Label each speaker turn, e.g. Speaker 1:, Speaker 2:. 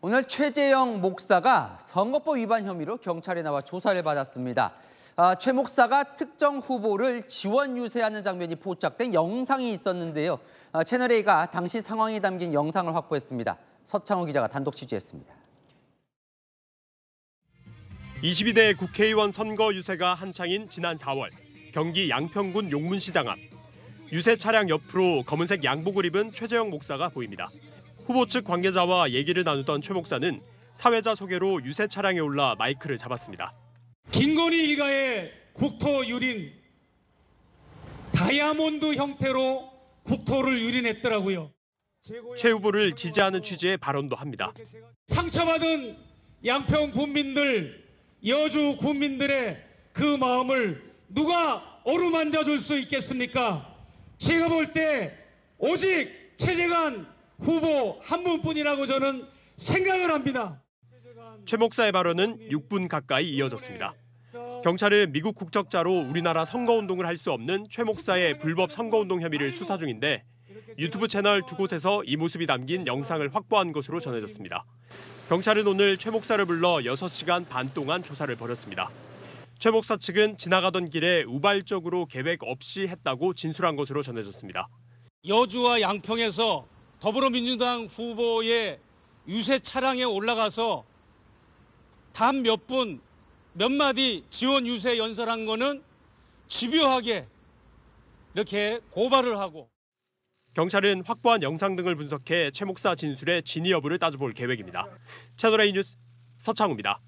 Speaker 1: 오늘 최재영 목사가 선거법 위반 혐의로 경찰에 나와 조사를 받았습니다. 아, 최 목사가 특정 후보를 지원 유세하는 장면이 포착된 영상이 있었는데요. 아, 채널A가 당시 상황이 담긴 영상을 확보했습니다. 서창호 기자가 단독 취재했습니다.
Speaker 2: 22대 국회의원 선거 유세가 한창인 지난 4월 경기 양평군 용문시장 앞 유세 차량 옆으로 검은색 양복을 입은 최재형 목사가 보입니다. 후보 측 관계자와 얘기를 나누던 최 목사는 사회자 소개로 유세 차량에 올라 마이크를 잡았습니다.
Speaker 3: 김건희 일가의 국토 유린 다이아몬드 형태로 국토를 유린했더라고요.
Speaker 2: 최 후보를 지지하는 취지의 발언도 합니다.
Speaker 3: 상처받은 양평 군민들, 여주 군민들의 그 마음을 누가 어루만져 줄 수 있겠습니까? 제가 볼 때 오직 최재관 후보 한 분뿐이라고 저는 생각을 합니다.
Speaker 2: 최 목사의 발언은 6분 가까이 이어졌습니다. 경찰은 미국 국적자로 우리나라 선거운동을 할 수 없는 최 목사의 불법 선거운동 혐의를 수사 중인데 유튜브 채널 두 곳에서 이 모습이 담긴 영상을 확보한 것으로 전해졌습니다. 경찰은 오늘 최 목사를 불러 6시간 반 동안 조사를 벌였습니다. 최 목사 측은 지나가던 길에 우발적으로 계획 없이 했다고 진술한 것으로 전해졌습니다.
Speaker 3: 여주와 양평에서 더불어민주당 후보의 유세 차량에 올라가서 단 몇 분, 몇 마디 지원 유세 연설한 거는 집요하게 이렇게 고발을 하고
Speaker 2: 경찰은 확보한 영상 등을 분석해 최 목사 진술의 진위 여부를 따져볼 계획입니다. 채널A 뉴스 서창우입니다.